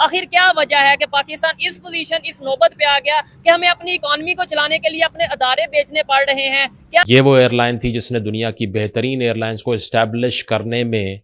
आखिर क्या वजह है कि पाकिस्तान इस पोजीशन इस नौबत पे आ गया कि हमें अपनी इकोनॉमी को चलाने के लिए अपने अदारे बेचने पड़ रहे हैं? क्या ये वो एयरलाइन थी जिसने दुनिया की बेहतरीन एयरलाइंस को इस्टेब्लिश करने में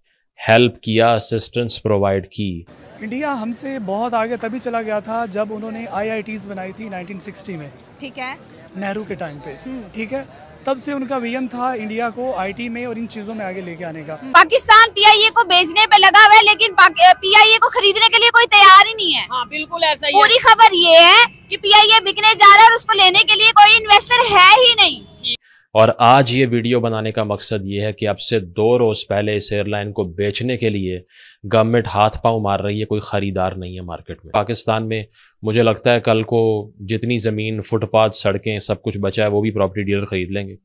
हेल्प किया असिस्टेंस प्रोवाइड की। इंडिया हमसे बहुत आगे तभी चला गया था जब उन्होंने आईआईटीज बनाई थी 1960 में। ठीक है। नेहरू के टाइम पे। ठीक है? तब से उनका विजन था इंडिया को आईटी में और इन चीज़ों में आगे लेके आने का। पाकिस्तान पीआईए को बेचने पे लगा हुआ है लेकिन पीआईए को खरीदने के लिए कोई तैयार ही नहीं है। हाँ बिल्कुल ऐसा ही पूरी खबर ये है कि पीआईए बिकने जा रहा है और उसको लेने के लिए कोई इन्वेस्टर है ही नहीं। और आज ये वीडियो बनाने का मकसद ये है कि अब से दो रोज़ पहले इस एयरलाइन को बेचने के लिए गवर्नमेंट हाथ पाँव मार रही है कोई ख़रीदार नहीं है मार्केट में पाकिस्तान में मुझे लगता है कल को जितनी ज़मीन फुटपाथ सड़कें सब कुछ बचा है वो भी प्रॉपर्टी डीलर ख़रीद लेंगे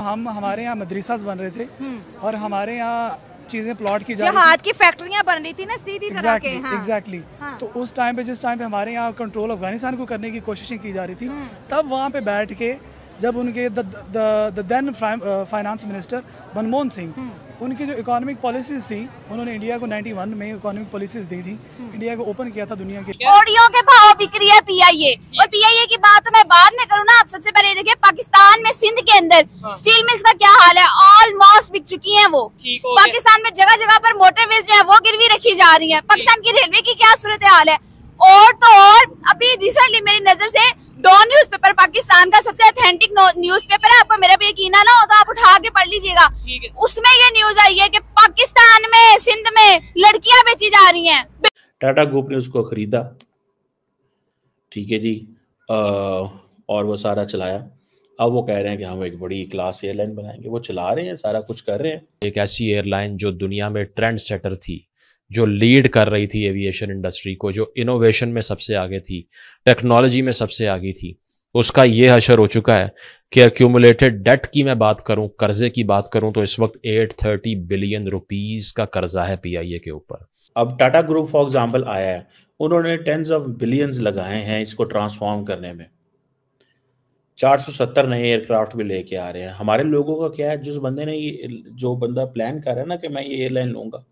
हम हमारे यहाँ मदरसास बन रहे थे हम्म। और हमारे यहाँ चीज़ें प्लॉट की जा रही हाथ की फैक्ट्रियाँ बन रही थी ना सीधी तरह के एग्जैक्टली हाँ। एग्जैक्टली हाँ। तो उस टाइम पे जिस टाइम पे हमारे यहाँ कंट्रोल अफ़गानिस्तान को करने की कोशिशें की जा रही थी हम्म। तब वहाँ पे बैठ के जब उनके the then finance minister Manmohan Singh hmm. उनकी जो इकोनॉमिक पॉलिसीज़ थी उन्होंने इंडिया को 91 में इकोनॉमिक पॉलिसीज़ दी थी। हम्म। इंडिया को ओपन किया था दुनिया के। ओडियो के भाव बिक रही है पीआईए और पीआईए की बात तो मैं बाद में करूँ ना आप सबसे पहले देखिए पाकिस्तान में सिंध के अंदर हाँ। स्टील मिल्स का क्या हाल है? ऑलमोस्ट बिक चुकी है वो। हो पाकिस्तान में जगह जगह पर मोटरवेज जो है वो गिरवी रखी जा रही है। पाकिस्तान की रेलवे की क्या सूरत हाल है? और तो और अभी रिसेंटली मेरी नज़र से डॉ न्यूज़पेपर पाकिस्तान का सबसे अथेंटिक न्यूज़पेपर है आपको मेरा भी यकीन है ना हो तो आप उठा के पढ़ लीजिएगा। उसमें ये न्यूज़ आई है कि पाकिस्तान में सिंध में लड़कियाँ बेची जा रही हैं। टाटा ग्रुप ने उसको ख़रीदा। ठीक है जी। अ, और वो सारा चलाया। अब वो कह रहे हैं कि हम एक बड़ी क्लास एयरलाइन बनाएँगे। वो चला रहे हैं सारा कुछ कर रहे हैं। एक ऐसी एयरलाइन जो दुनिया में ट्रेंड सेटर थी जो लीड कर रही थी एविएशन इंडस्ट्री को जो इनोवेशन में सबसे आगे थी टेक्नोलॉजी में सबसे आगे थी। उसका ये हशर हो चुका है कि एक्यूमुलेटेड डेट की मैं बात करूँ, कर्जे की बात करूँ तो इस वक्त 830 बिलियन रुपीस का कर्जा है पीआईए के ऊपर। अब टाटा ग्रुप फॉर एग्जांपल आया है। उन्होंने टेंस ऑफ़ बिलियंस लगाए हैं इसको ट्रांसफॉर्म करने में। 470 नए एयरक्राफ्ट भी लेके आ रहे हैं। हमारे लोगों का क्या है? जिस बंदे ने ये जो बंदा प्लान कर रहा है ना कि मैं ये एयरलाइन लूँगा।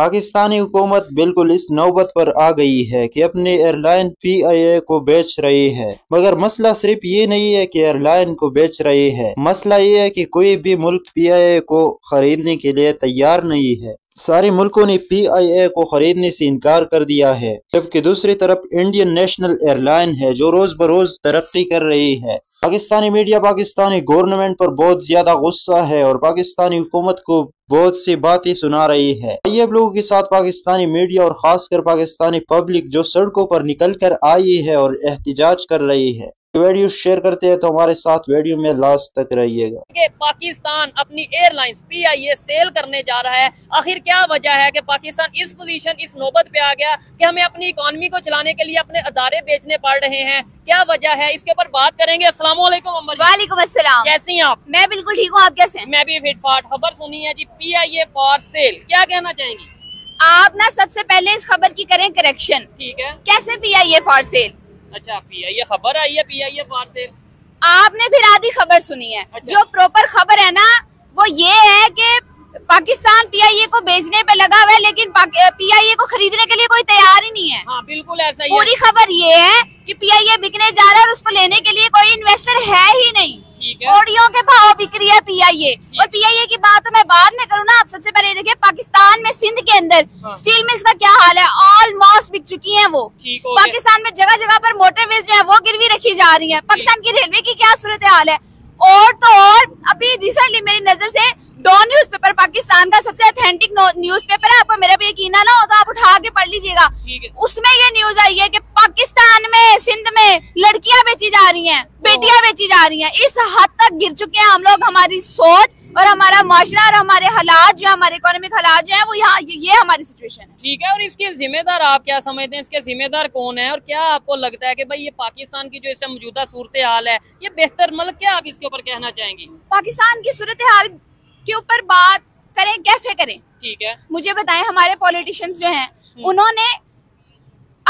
पाकिस्तानी हुकूमत बिल्कुल इस नौबत पर आ गई है कि अपनी एयरलाइन पी आई ए को बेच रही है। मगर मसला सिर्फ़ ये नहीं है कि एयरलाइन को बेच रही है। मसला ये है कि कोई भी मुल्क पी आई ए को खरीदने के लिए तैयार नहीं है। सारे मुल्कों ने पीआईए को खरीदने से इनकार कर दिया है, जबकि दूसरी तरफ़ इंडियन नेशनल एयरलाइन है, जो रोज बरोज तरक्की कर रही है। पाकिस्तानी मीडिया पाकिस्तानी गवर्नमेंट पर बहुत ज़्यादा गुस्सा है और पाकिस्तानी हुकूमत को बहुत सी बातें सुना रही है। अब लोगों के साथ पाकिस्तानी मीडिया और खासकर पाकिस्तानी पब्लिक जो सड़कों पर निकल कर आई है और एहतजाज कर रही है। वीडियो शेयर करते हैं तो हमारे साथ वीडियो में लास्ट तक रहिएगा। कि पाकिस्तान अपनी एयरलाइंस पीआईए सेल करने जा रहा है। आखिर क्या वजह है कि पाकिस्तान इस पोजीशन इस नौबत पे आ गया कि हमें अपनी इकोनॉमी को चलाने के लिए अपने अदारे बेचने पड़ रहे हैं? क्या वजह है? इसके ऊपर बात करेंगे। अस्सलाम वालेकुम अम्मा जी। वालेकुम अस्सलाम। कैसी हैं आप? मैं बिल्कुल ठीक हूँ आप कैसे हैं? मैं भी फिट फाट खबर सुनी है जी पीआईए फॉर सेल क्या कहना चाहेंगी? आप ना सबसे पहले इस खबर की करें करेक्शन ठीक है। कैसे पीआईए फॉर सेल अच्छा पीआईए खबर आई है पीआईए बाहर से? आपने फिर आधी खबर सुनी है। अच्छा। जो प्रॉपर खबर है ना वो ये है कि पाकिस्तान पीआईए को बेचने पे लगा हुआ है लेकिन पीआईए को खरीदने के लिए कोई तैयार ही नहीं है। हाँ बिल्कुल ऐसा ही पूरी खबर ये है कि पीआईए बिकने जा रहा है और उसको लेने के लिए कोई इन्वेस्टर है ही नहीं। ओडियो के भाव बिक रही है पीआईए और पीआईए की बात तो मैं बाद में करूँ ना आप सबसे पहले देखिए पाकिस्तान में सिंध के अंदर हाँ। स्टील मिल्स का क्या हाल है? ऑलमोस्ट बिक चुकी है वो। पाकिस्तान में जगह जगह पर मोटरवेज जो है वो गिरवी रखी जा रही है। पाकिस्तान की रेलवे की क्या सूरत हाल है? और तो और अभी रिसेंटली मेरी नज़र से डॉ न्यूज़पेपर पाकिस्तान का सबसे अथेंटिक न्यूज़पेपर है। आपको मेरा भी यकीन ना हो तो आप उठा के पढ़ लीजिएगा। उसमें ये न्यूज़ आई है कि पाकिस्तान में सिंध में लड़कियाँ बेची जा रही हैं बेटियाँ बेची जा रही हैं। इस हद तक गिर चुके हैं हम लोग। हमारी सोच और हमारा माशरा और हमारे हालात जो हमारे इकोनॉमिक हालात जो है वो यहाँ ये, ये हमारी सिचुएशन है। ठीक है और इसके जिम्मेदार आप क्या समझते हैं? इसके जिम्मेदार कौन है? और क्या आपको लगता है कि भाई ये पाकिस्तान की जो इस मौजूदा सूरत हाल है ये बेहतर मतलब क्या आप इसके ऊपर कहना चाहेंगी? पाकिस्तान की सूरत हाल के ऊपर बात करें कैसे करें ठीक है मुझे बताएँ हमारे पॉलिटिशियंस जो हैं हम्म। उन्होंने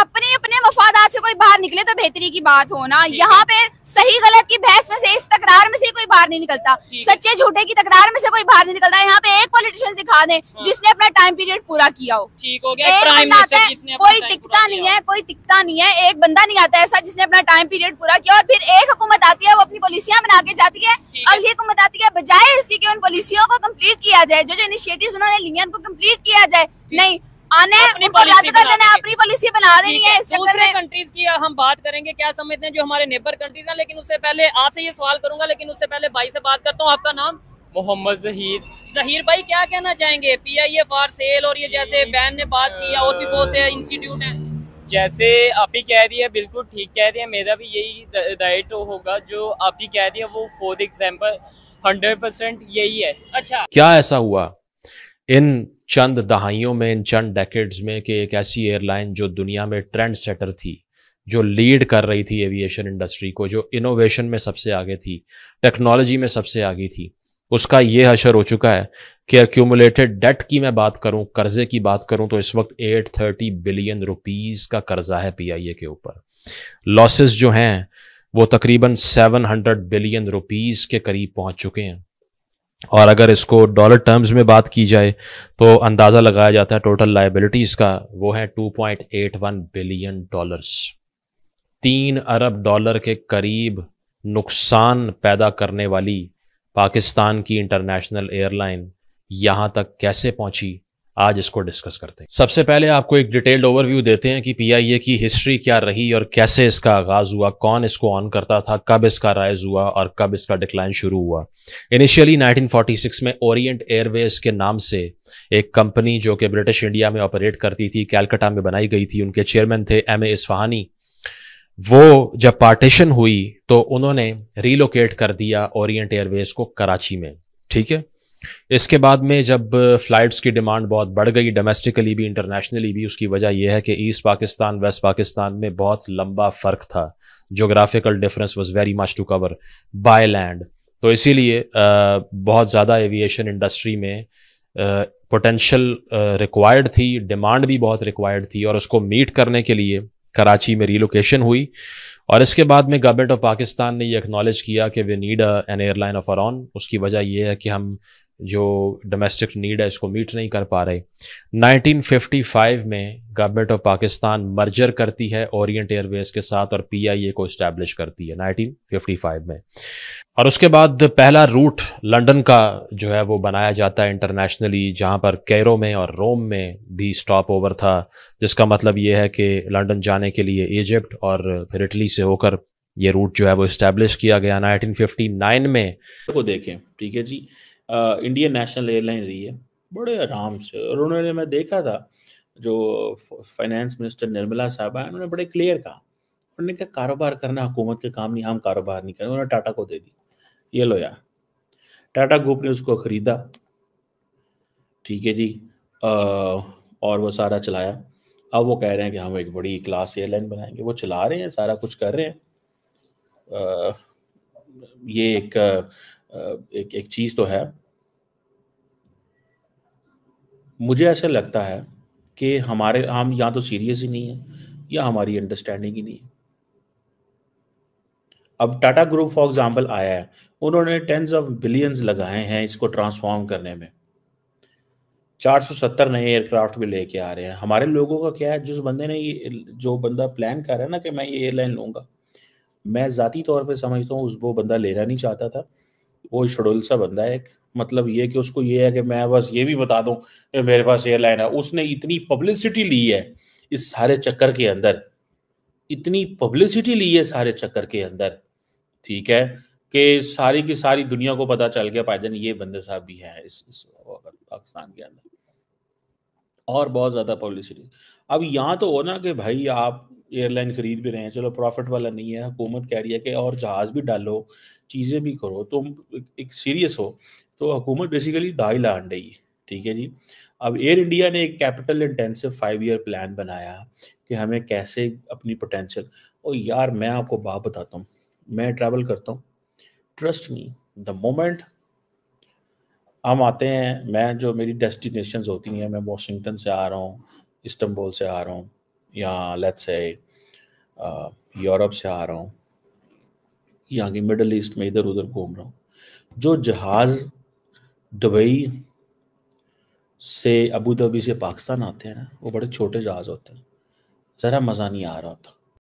अपने अपने मफादात से कोई बाहर निकले तो बेहतरी की बात हो ना। यहाँ पे सही गलत की बहस में से इस तकरार में से कोई बाहर नहीं निकलता। सच्चे झूठे की तकरार में से कोई बाहर नहीं निकलता। यहाँ पे एक पॉलिटिशियन दिखा दे हाँ। जिसने अपना टाइम पीरियड पूरा किया हो। ठीक हो गया। एक प्राइम मिनिस्टर कोई टिकता नहीं है कोई टिकता नहीं है। एक बंदा नहीं आता ऐसा जिसने अपना टाइम पीरियड पूरा किया और फिर एक हुकूमत आती है वो अपनी पॉलिसियाँ बना के जाती है। अगली हुकूमत आती है बजाय इसकी उन पॉलिसियों को कंप्लीट किया जाए। जो जो इनिशिएटिव्स उन्होंने लिए उनको कंप्लीट किया जाए। नहीं आने अपनी उनको रद्द कर देना अपनी पॉलिसी बना देनी है है इस दूसरे कंट्रीज़ की हम बात करेंगे क्या समझते हैं जो हमारे नेबर कंट्रीज़ हैं लेकिन उससे पहले आपसे ये सवाल करूँगा लेकिन उससे पहले भाई से बात करता हूँ आपका नाम? मोहम्मद जहीर जहीर भाई क्या कहना चाहेंगे? P I A for sale और ये जैसे बैन ने बात की और भी बहुत से इंस्टीट्यूट हैं? जैसे आप ही कह रही है बिल्कुल ठीक कह रही है मेरा भी यही डाइट होगा जो आप ही कह रही है वो फॉर एग्ज़ाम्पल हंड्रेड परसेंट यही है। अच्छा। क्या ऐसा हुआ? इन चंद दहाइयों में इन चंद डेकेड्स में कि एक ऐसी एयरलाइन जो दुनिया में ट्रेंड सेटर थी, जो लीड कर रही थी एविएशन इंडस्ट्री को, जो इनोवेशन में सबसे आगे थी टेक्नोलॉजी में सबसे आगे थी, उसका ये असर हो चुका है कि एक्यूमुलेटेड डेट की मैं बात करूँ, कर्जे की बात करूँ तो इस वक्त 830 बिलियन रुपीस का कर्जा है पीआईए के ऊपर। लॉसेस जो हैं, वो तकरीबन 700 बिलियन रुपीस के करीब पहुँच चुके हैं। और अगर इसको डॉलर टर्म्स में बात की जाए तो अंदाज़ा लगाया जाता है टोटल लाइबिलिटीज़ का, वो है 2.81 बिलियन डॉलर्स तीन अरब डॉलर के करीब नुकसान पैदा करने वाली पाकिस्तान की इंटरनेशनल एयरलाइन यहाँ तक कैसे पहुँची? आज इसको डिस्कस करते हैं। सबसे पहले आपको एक डिटेल्ड ओवरव्यू देते हैं कि पीआईए की हिस्ट्री क्या रही और कैसे इसका आगाज़ हुआ, कौन इसको ऑन करता था, कब इसका राइज हुआ और कब इसका डिक्लाइन शुरू हुआ। इनिशियली 1946 में ओरिएंट एयरवेज के नाम से एक कंपनी जो कि ब्रिटिश इंडिया में ऑपरेट करती थी कैलकाटा में बनाई गई थी, उनके चेयरमैन थे एम ए इस्फहानी वो जब पार्टीशन हुई तो उन्होंने रीलोकेट कर दिया ओरिएंट एयरवेज को कराची में। ठीक है? इसके बाद में जब फ़्लाइट्स की डिमांड बहुत बढ़ गई डोमेस्टिकली भी इंटरनेशनली भी, उसकी वजह यह है कि ईस्ट पाकिस्तान वेस्ट पाकिस्तान में बहुत लंबा फ़र्क था। Geographical difference was very much to cover by land तो इसीलिए बहुत ज़्यादा एविएशन इंडस्ट्री में पोटेंशियल रिक्वायर्ड थी डिमांड भी बहुत रिक्वायर्ड थी और उसको मीट करने के लिए कराची में रिलोकेशन हुई। और इसके बाद में गवर्नमेंट ऑफ़ पाकिस्तान ने ये एक्नॉलेज किया कि we need an airline of own उसकी वजह यह है कि हम जो डोमेस्टिक नीड है, इसको मीट नहीं कर पा रहे। 1955 में गवर्नमेंट ऑफ़ पाकिस्तान मर्जर करती है ओरिएंट एयरवेज के साथ और पीआईए को इस्टेब्लिश करती है 1955 में। और उसके बाद पहला रूट लंदन का जो है वो बनाया जाता है इंटरनेशनली जहाँ पर कैरो में और रोम में भी स्टॉप ओवर था, जिसका मतलब ये है कि लंदन जाने के लिए इजिप्ट और फिर इटली से होकर ये रूट जो है वो इस्टेब्लिश किया गया। 1959 में को देखें, ठीक है जी? इंडियन नेशनल एयरलाइन रही है। बड़े आराम से। और उन्होंने मैं देखा था जो फाइनेंस मिनिस्टर निर्मला साहब साहबा उन्होंने बड़े क्लियर कहा। उन्होंने कहा कारोबार करना हुकूमत के काम नहीं हम कारोबार नहीं करें उन्होंने टाटा को दे दी। ये लो यार। टाटा ग्रुप ने उसको ख़रीदा। ठीक है जी। आ, और वो सारा चलाया। अब वो कह रहे हैं कि हम एक बड़ी क्लास एयरलाइन बनाएँगे। वो चला रहे हैं सारा कुछ कर रहे हैं। आ, ये एक एक एक चीज़ तो है। मुझे ऐसा लगता है कि हमारे, हम यहाँ तो सीरियस ही नहीं है, या हमारी अंडरस्टैंडिंग ही नहीं है। अब टाटा ग्रुप फॉर एग्ज़ाम्पल आया है। उन्होंने टेंस ऑफ़ बिलियंस लगाए हैं इसको ट्रांसफॉर्म करने में। 470 नए एयरक्राफ्ट भी लेके आ रहे हैं। हमारे लोगों का क्या है, जिस बंदे ने ये, जो बंदा प्लान कर रहा है ना कि मैं ये एयरलाइन लूँगा, मैं ज़ाती तौर पे समझता हूँ उस वो बंदा लेना नहीं चाहता था। वो शेड्यूल सा बंदा है मतलब ये कि उसको ये है कि मैं बस ये भी बता दूँ कि मेरे पास एयरलाइन है। उसने इतनी पब्लिसिटी ली है इस सारे चक्कर के अंदर। इतनी पब्लिसिटी ली है सारे चक्कर के अंदर ठीक है कि सारी की सारी दुनिया को पता चल गया भाईजान ये बंदे साहब भी हैं इस, इस पाकिस्तान के अंदर। और बहुत ज़्यादा पब्लिसिटी अब यहाँ तो हो ना कि भाई आप एयरलाइन खरीद भी रहे हैं चलो प्रॉफिट वाला नहीं है हुकूमत कह रही है कि और जहाज़ भी डालो चीज़ें भी करो तो एक सीरियस हो तो हुकूमत बेसिकली दाई रही है, ठीक है जी? अब एयर इंडिया ने एक capital intensive five year plan बनाया कि हमें कैसे अपनी पोटेंशियल और यार मैं आपको बात बताता हूँ, मैं ट्रैवल करता हूँ ट्रस्ट मी द मोमेंट हम आते हैं, मैं जो मेरी डेस्टिनेशंस होती हैं, मैं वॉशिंगटन से आ रहा हूँ इस्टंबुल से आ रहा हूँ, या लेट्स से यूरोप से आ रहा हूँ यहाँ की मिडल ईस्ट में इधर उधर घूम रहा हूँ। जो जहाज़ दुबई से अबू धाबी से पाकिस्तान आते हैं ना, वो बड़े छोटे जहाज़ होते हैं। ज़रा मज़ा नहीं आ रहा होता